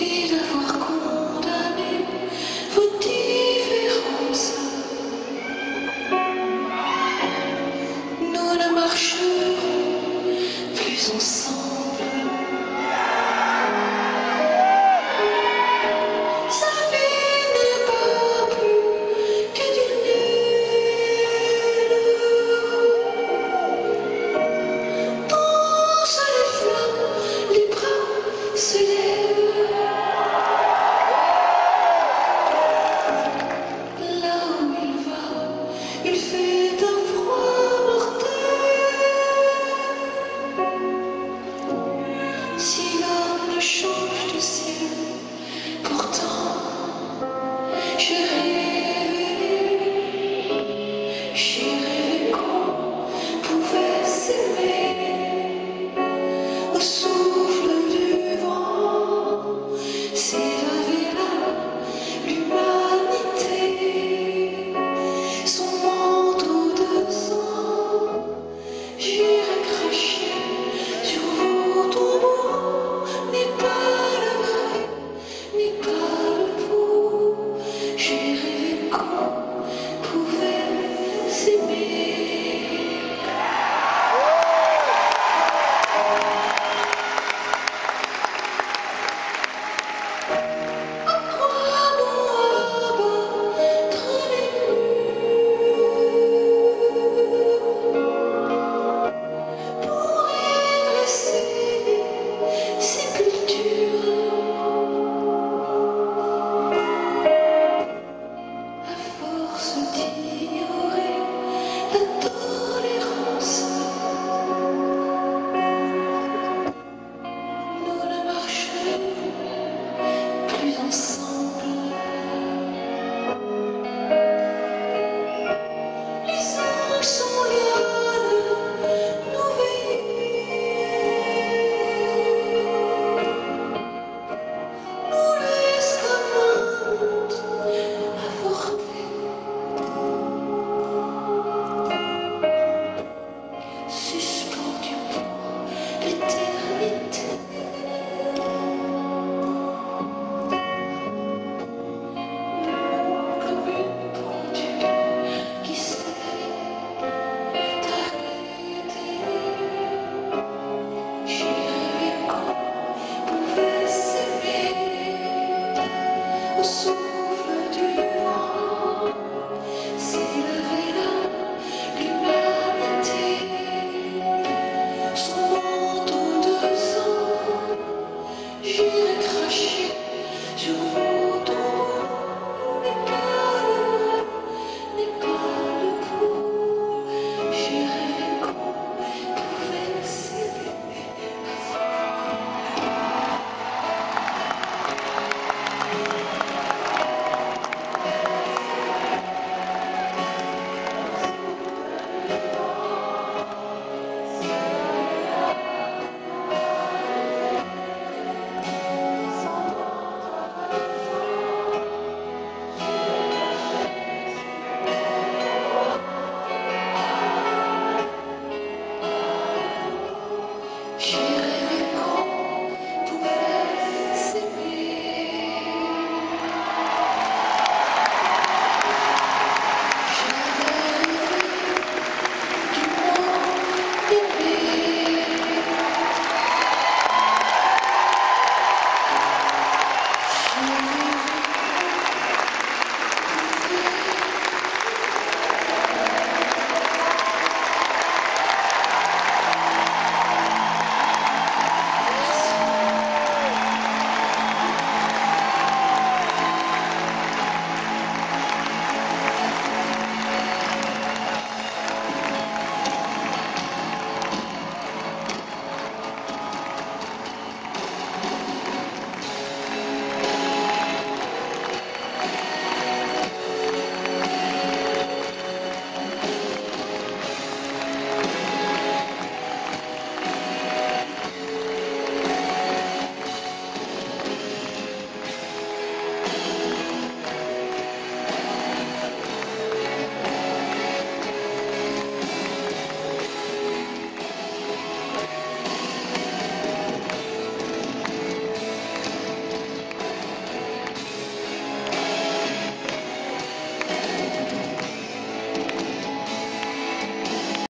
Et d'avoir condamné vos différences. Nous ne marcherons plus ensemble. Si l'homme change de ciel, pourtant